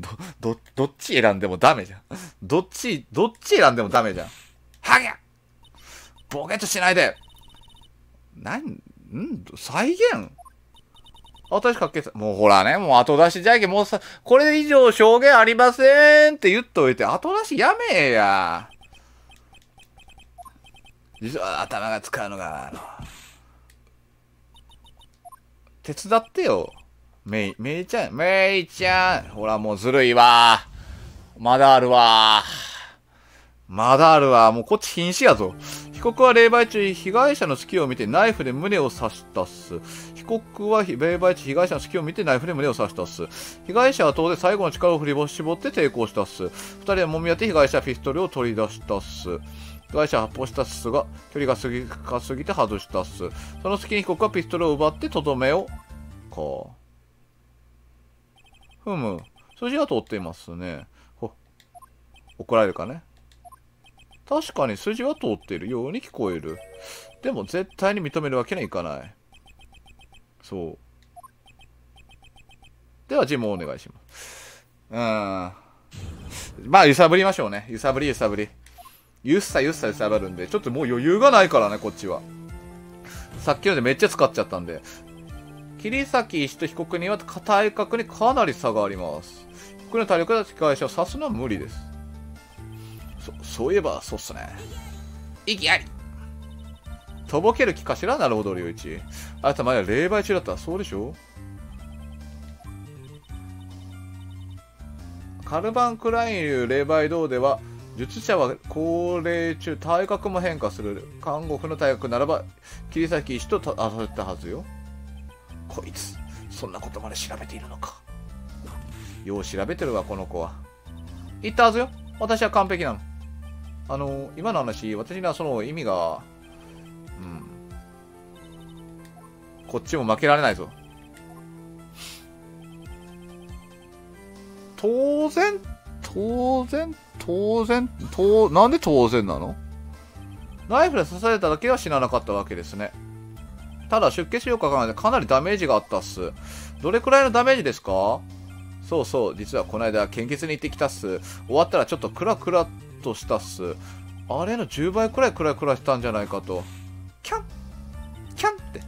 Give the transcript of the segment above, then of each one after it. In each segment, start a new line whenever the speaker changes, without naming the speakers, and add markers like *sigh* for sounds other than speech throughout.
ど、ど、どっち選んでもダメじゃん。どっち、どっち選んでもダメじゃん。はげボケッとしないでなん、ん？再現？後出しかけもうほらね、もう後出しじゃけもうさ、これ以上証言ありませんって言っといて、後出しやめえや。実は頭が使うのが、あの、手伝ってよ。めい、めいちゃん、めいちゃん。ほら、もうずるいわ。まだあるわ。まだあるわ。もうこっち瀕死やぞ。被告は霊媒中、被害者の隙を見てナイフで胸を刺したっす。被告は霊媒中、被害者の隙を見てナイフで胸を刺したっす。被害者は当然最後の力を振り絞って抵抗したっす。二人はもみ合って被害者はピストルを取り出したっす。被害者は発砲したっすが、距離が過ぎかすぎて外したっす。その隙に被告はピストルを奪ってとどめを、か。ふむ。筋は通っていますね。ほ。怒られるかね。確かに筋は通っているように聞こえる。でも絶対に認めるわけにはいかない。そう。では、ジムをお願いします。うん。まあ、揺さぶりましょうね。揺さぶり、揺さぶり。ゆっさゆっさ揺さぶるんで、ちょっともう余裕がないからね、こっちは。さっきのでめっちゃ使っちゃったんで。桐崎氏と被告人は体格にかなり差があります。被告の体力だと会社を刺すのは無理です。そ、そういえば、そうっすね。意義ありとぼける気かしらなるほど、良一。あなた前は霊媒中だったそうでしょカルバン・クライン流霊媒堂では、術者は高齢中、体格も変化する。看護婦の体格ならば、桐崎医師と争ったはずよ。こいつ、そんなことまで調べているのか。よう調べてるわ、この子は。言ったはずよ。私は完璧なの。あの、今の話、私にはその意味が、うん。こっちも負けられないぞ。当然、当然、当然、当、なんで当然なの？ナイフで刺されただけは死ななかったわけですね。ただ出血量か考えてかなりダメージがあったっす。どれくらいのダメージですか？そうそう、実はこの間献血に行ってきたっす。終わったらちょっとクラクラとしたっす。あれの10倍くらいクラクラしたんじゃないかと。キャンキャンって。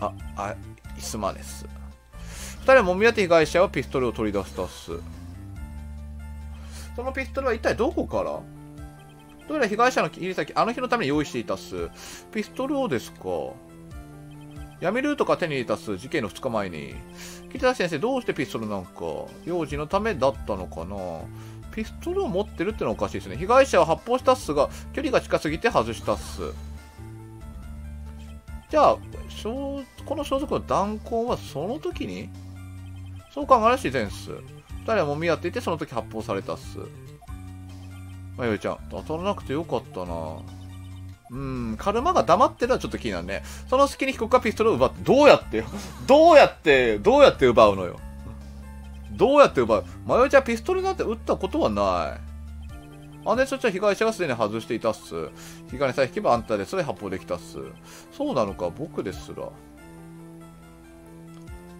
あ、あ、イスマです。二人はもみ合って被害者はピストルを取り出したっす。そのピストルは一体どこから？どうやら被害者の切り先、あの日のために用意していたっす。ピストルをですか？闇ルートか手に入れたっす。事件の2日前に。北田先生、どうしてピストルなんか？幼児のためだったのかな？ピストルを持ってるってのはおかしいですね。被害者は発砲したっすが、距離が近すぎて外したっす。じゃあ、この装束の弾痕はその時に？そう考えるら自然っす。二人はもみ合っていて、その時発砲されたっす。まゆいちゃん、当たらなくてよかったなうん、カルマが黙ってるのはちょっと気になるね。その隙に被告がピストルを奪って、どうやって。*laughs* どうやって、どうやって奪うのよ。どうやって奪う？まゆいちゃんピストルなんて撃ったことはない。あでそっちは被害者がすでに外していたっす。被害にさえ引けばあんたでそれ発砲できたっす。そうなのか、僕ですら。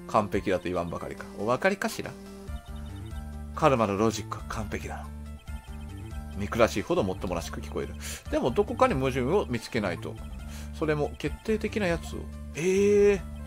完璧だと言わんばかりか。お分かりかしら？カルマのロジックは完璧だ。憎らしいほどもっともらしく聞こえる。でもどこかに矛盾を見つけないと。それも決定的なやつを。ええー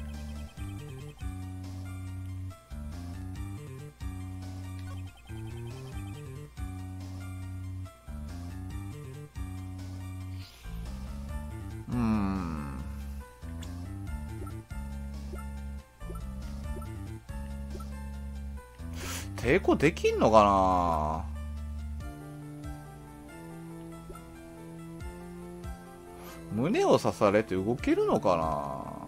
抵抗できんのかな？胸を刺されて動けるのかな？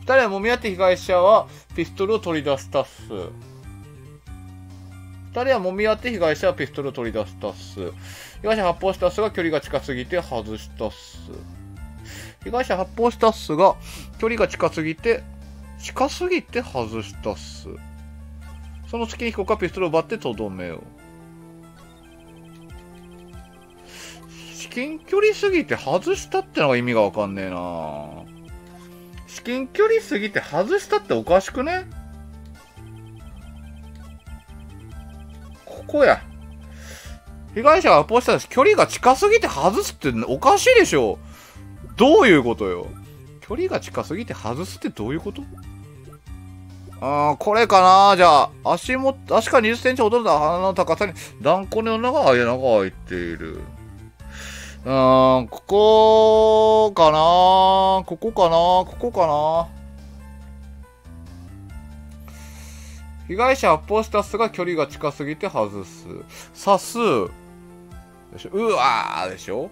二人はもみ合って被害者はピストルを取り出したっす。二人はもみ合って被害者はピストルを取り出したっす。被害者発砲したっすが距離が近すぎて外したっす。被害者発砲したっすが距離が近すぎて近すぎて外したっす。その隙に被告はピストルを奪ってとどめを。至近距離すぎて外したってのが意味がわかんねえな至近距離すぎて外したっておかしくね？ここや。被害者が発砲したし、距離が近すぎて外すっておかしいでしょ。どういうことよ。距離が近すぎて外すってどういうこと？あー、これかな。じゃあ、足も、足から20センチほどの鼻の高さに、断固の中が穴が開いている。うーん、ここかな。ここかな。ここかな。被害者発砲したすが距離が近すぎて外す。刺す。でしょ？うわーでしょ？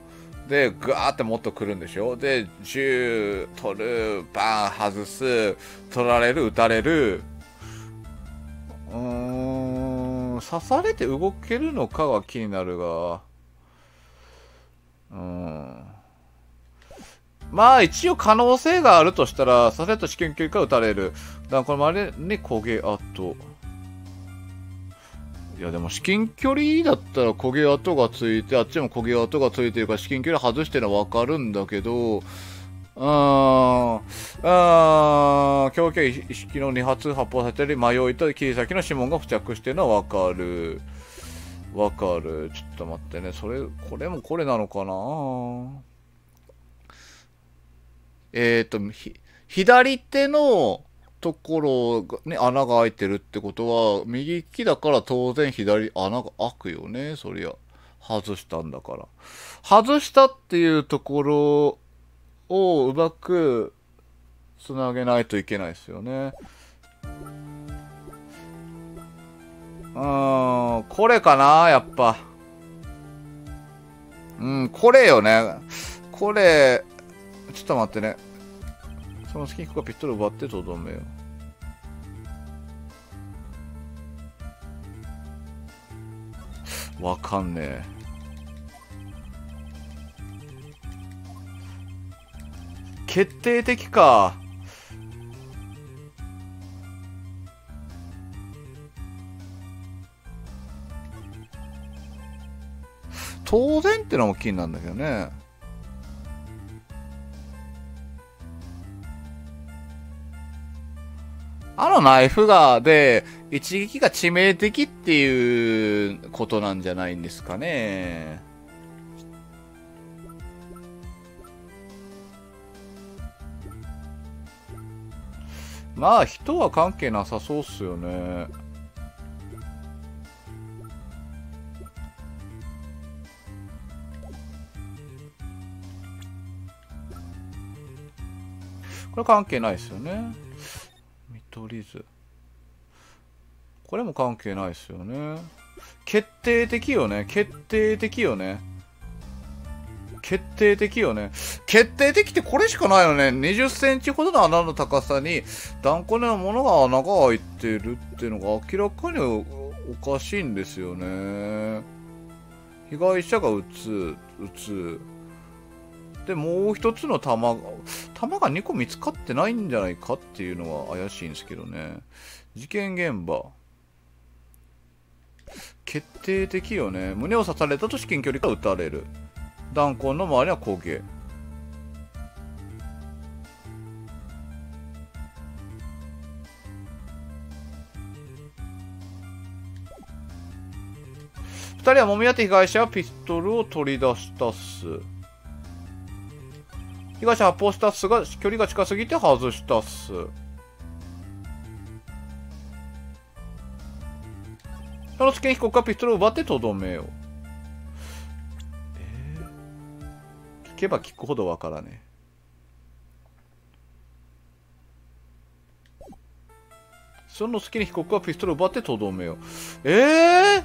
で、ぐわーってもっと来るんでしょ？で、銃、取る、バーン、外す、取られる、撃たれる。うーん、刺されて動けるのかが気になるが。うん。まあ一応可能性があるとしたら、刺された試験距離か撃たれる。だからこれまでに焦げ跡。いやでも至近距離だったら焦げ跡がついて、あっちも焦げ跡がついてるから至近距離外してるのはわかるんだけど、うーん、うーん、狂気意識の2発発砲されたり、迷いと切り先の指紋が付着してるのはわかる。わかる。ちょっと待ってね。それ、これもこれなのかな？えっ、ー、と、左手のところが、ね、穴が開いてるってことは、右利きだから当然左穴が開くよね、そりゃ。外したんだから。外したっていうところをうまくつなげないといけないですよね。うーん、これかな、やっぱ。うん、これよね。これ、ちょっと待ってね。そのスキンクがピットル奪ってとどめようわかんねえ。決定的か。当然ってのも気になるんだけどね。あのナイフが、で、一撃が致命的っていうことなんじゃないんですかね。まあ、人は関係なさそうっすよね。これ関係ないですよね。トリズこれも関係ないですよね。決定的よね。決定的よね。決定的よね。決定的ってこれしかないよね。20センチほどの穴の高さに断固のものが穴が開いてるっていうのが明らかにおかしいんですよね。被害者が撃つ撃つ。で、もう一つの弾が、弾が2個見つかってないんじゃないかっていうのは怪しいんですけどね。事件現場。決定的よね。胸を刺されたと至近距離から撃たれる。弾痕の周りは焦げ。二人はもみ合って被害者はピストルを取り出したっす。被害者発砲したっすが、距離が近すぎて外したっす。その付け被告はピストルを奪ってとどめよう。えー、聞けば聞くほどわからね。その隙に被告はピストルを奪ってとどめよう。ええー、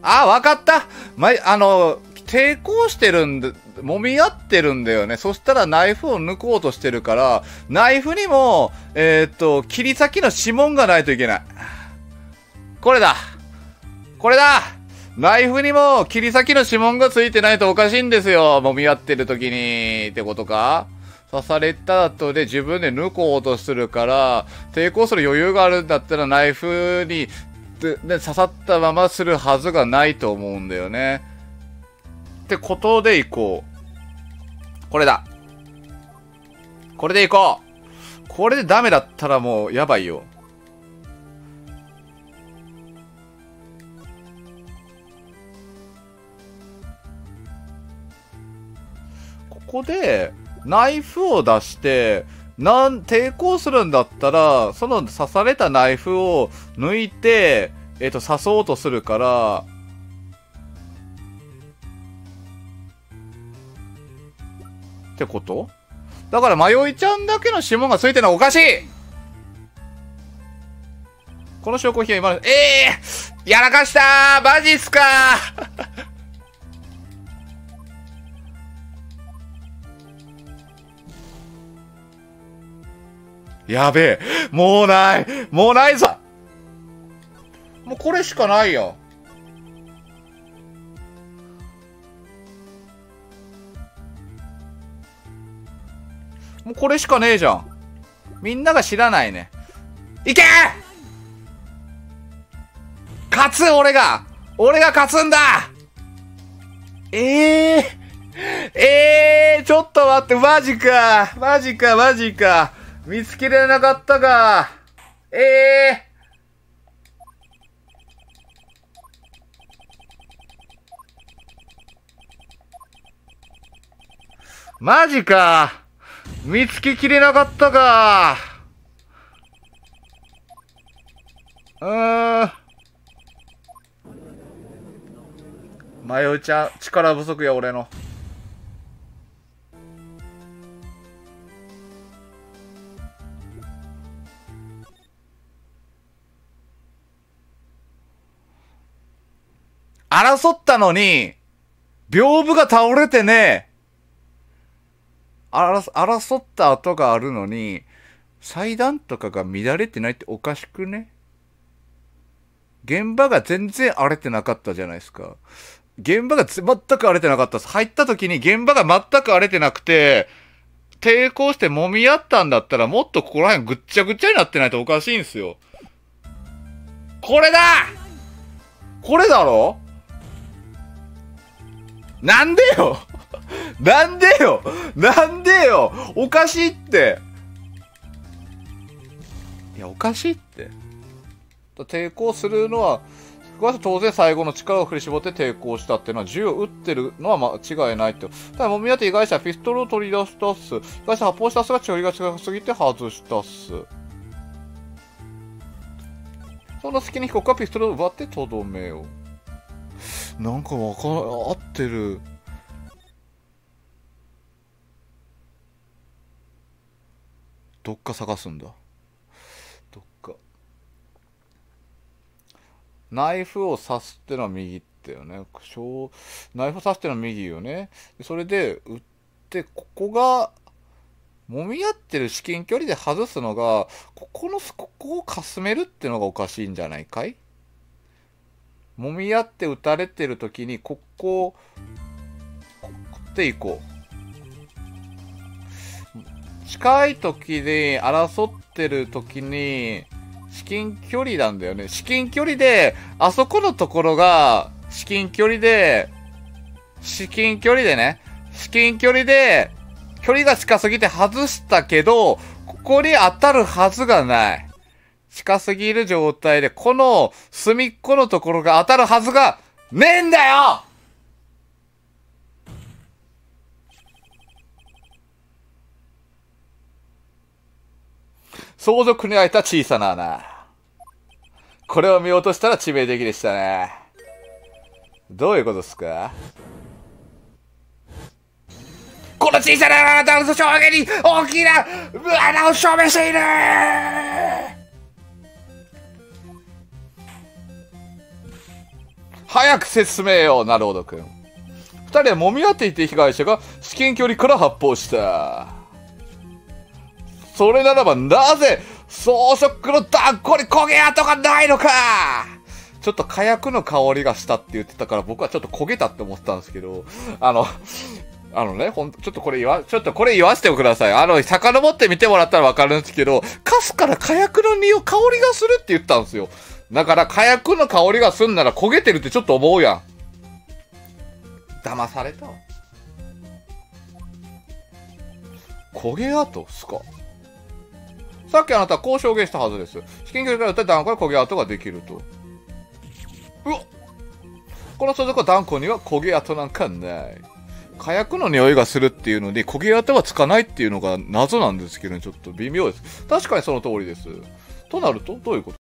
あ、わかったま、あの、抵抗してるんで、揉み合ってるんだよね。そしたらナイフを抜こうとしてるから、ナイフにも、えー、っと、切り先の指紋がないといけない。これだこれだナイフにも切り先の指紋がついてないとおかしいんですよ。揉み合ってる時に。ってことか刺された後で自分で抜こうとするから、抵抗する余裕があるんだったらナイフにで刺さったままするはずがないと思うんだよね。ってことでいこう。これだ。これでいこう。これでダメだったらもうやばいよ。ここで、ナイフを出して、なん、抵抗するんだったら、その刺されたナイフを抜いて、えっ、ー、と、刺そうとするから、ってこと？だから、迷いちゃんだけの指紋がついてるのはおかしいこの証拠品は今の、ええー、やらかしたマジっすか *laughs* やべえ。もうない。もうないぞ。もうこれしかないよ。もうこれしかねえじゃん。みんなが知らないね。いけ勝つ俺が俺が勝つんだええー、ええー、ちょっと待って、マジかマジかマジか見つけられなかったか。ええー。マジか。見つけきれなかったか。うん。迷うちゃん、力不足や、俺の。争ったのに、屏風が倒れてね、争った跡があるのに、祭壇とかが乱れてないっておかしくね？現場が全然荒れてなかったじゃないですか。現場が全く荒れてなかったです。入った時に現場が全く荒れてなくて、抵抗して揉み合ったんだったらもっとここら辺ぐっちゃぐちゃになってないとおかしいんすよ。これだこれだろ？なんでよ？*laughs* なんでよ？なんおかしいっていや、おかしいって。抵抗するのは、当然最後の力を振り絞って抵抗したっていうのは銃を撃ってるのは間違いないって。ただ、もみ合って被害者はピストルを取り出したっす。被害者発砲したっすが距離が近すぎて外したっす。その隙に被告はピストルを奪ってとどめを。なんかわか、合ってる。どっか探すんだ。どっか。ナイフを刺すってのは右ってよね。ナイフを刺すってのは右よね。それで撃ってここが揉み合ってる至近距離で外すのがここのここをかすめるってのがおかしいんじゃないかい？揉み合って撃たれてる時にここをこっていこう。近い時で争ってる時に、至近距離なんだよね。至近距離で、あそこのところが、至近距離で、至近距離でね、至近距離で、距離が近すぎて外したけど、ここに当たるはずがない。近すぎる状態で、この隅っこのところが当たるはずがねえんだよ相続に開いた小さな穴。これを見落としたら致命的でしたね。どういうことですか？この小さな穴の正面に大きな穴を証明している早く説明を、なるほどくん。二人は揉み合っていて被害者が至近距離から発砲した。それならばなぜ装飾の段こに焦げ跡がないのかちょっと火薬の香りがしたって言ってたから僕はちょっと焦げたって思ったんですけど、あの、あのね、ほん、ちょっとこれ言わ、ちょっとこれ言わせてください。あの、遡ってみてもらったらわかるんですけど、カスから火薬の匂い、香りがするって言ったんですよ。だから火薬の香りがすんなら焦げてるってちょっと思うやん。騙されたわ。焦げ跡っすか？さっきあなたはこう証言したはずです。至近距離から撃った断固に焦げ跡ができると。うわこの所属は断固には焦げ跡なんかない。火薬の匂いがするっていうので焦げ跡はつかないっていうのが謎なんですけど、ねちょっと微妙です。確かにその通りです。となると、どういうこと？